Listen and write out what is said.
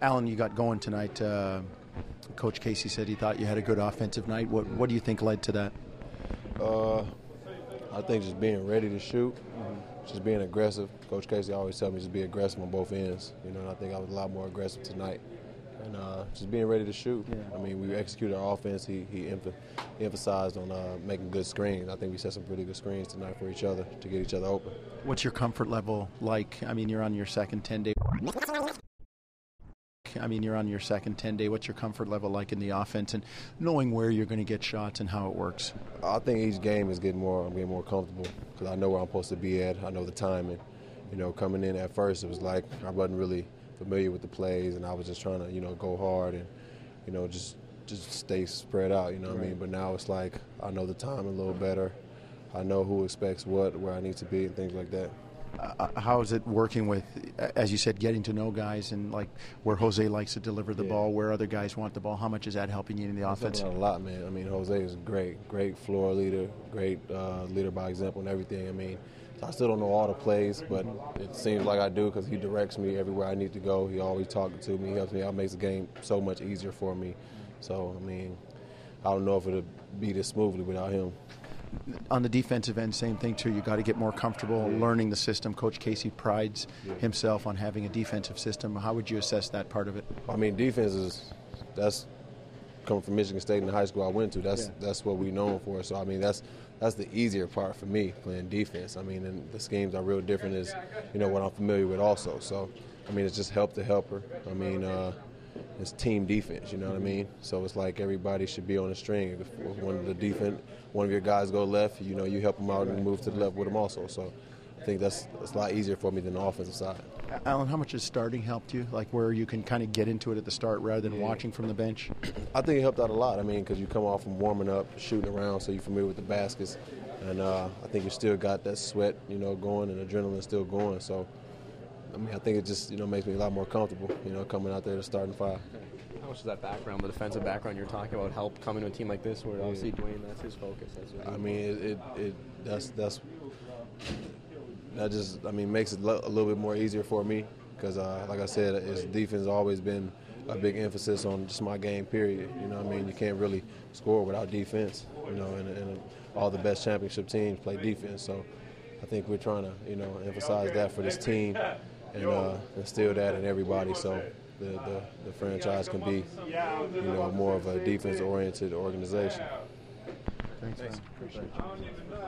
Alan, you got going tonight. Uh, Coach Casey said he thought you had a good offensive night. What What do you think led to that? Uh, I think just being ready to shoot, just being aggressive. Coach Casey always tell me just be aggressive on both ends. You know, and I think I was a lot more aggressive tonight. And uh, just being ready to shoot. I mean, we executed our offense. He he, emph- he emphasized on uh, making good screens. I think we set some pretty good screens tonight for each other to get each other open. What's your comfort level like? I mean, you're on your second 10 day. I mean, you're on your second 10 day. What's your comfort level like in the offense and knowing where you're going to get shots and how it works? I think each game is getting more. I'm getting more comfortable because I know where I'm supposed to be at. I know the timing. You know, coming in at first, it was like I wasn't really familiar with the plays, and I was just trying to, you know, go hard and, you know, just just stay spread out. You know what I mean? But now it's like I know the time a little better. I know who expects what, where I need to be, and things like that. Uh, how is it working with, as you said, getting to know guys and like where Jose likes to deliver the Yeah. ball, where other guys want the ball? How much is that helping you in the It's offense? a lot, man. I mean, Jose is great, great floor leader, great uh, leader by example and everything. I mean, I still don't know all the plays, but it seems like I do because he directs me everywhere I need to go. He always talking to me. Helps me out, makes the game so much easier for me. So, I mean, I don't know if it'll be this smoothly without him. On the defensive end, same thing too. You got to get more comfortable learning the system. Coach Casey prides himself on having a defensive system. How would you assess that part of it? I mean, defense is that's coming from Michigan State and the high school I went to. That's that's what we known for. So I mean, that's that's the easier part for me playing defense. I mean, and the schemes are real different. Is you know what I'm familiar with also. So I mean, it's just help the helper. I mean. Uh, it's team defense, you know what I mean. So it's like everybody should be on a string. If one of the defense, one of your guys go left, you know, you help them out and move to the left with them also. So I think that's that's a lot easier for me than the offensive side. Alan, how much has starting helped you? Like where you can kind of get into it at the start rather than watching from the bench? I think it helped out a lot. I mean, because you come off from warming up, shooting around, so you're familiar with the baskets, and uh, I think you still got that sweat, you know, going and adrenaline still going. So, I mean, I think it just you know makes me a lot more comfortable, you know, coming out there to starting five. How much does that background, the defensive background you're talking about, help coming to a team like this where obviously Dwane, that's his focus? That's I mean, it, it, it that's that's that just I mean makes it lo- a little bit more easier for me because, uh, like I said, his defense has always been a big emphasis on just my game. Period. You know, what I mean, you can't really score without defense. You know, and, and all the best championship teams play defense. So I think we're trying to you know emphasize that for this team and uh, instill that in everybody. So. The, the, the franchise can be, you know, more of a defense-oriented organization. Thanks, man. Appreciate you.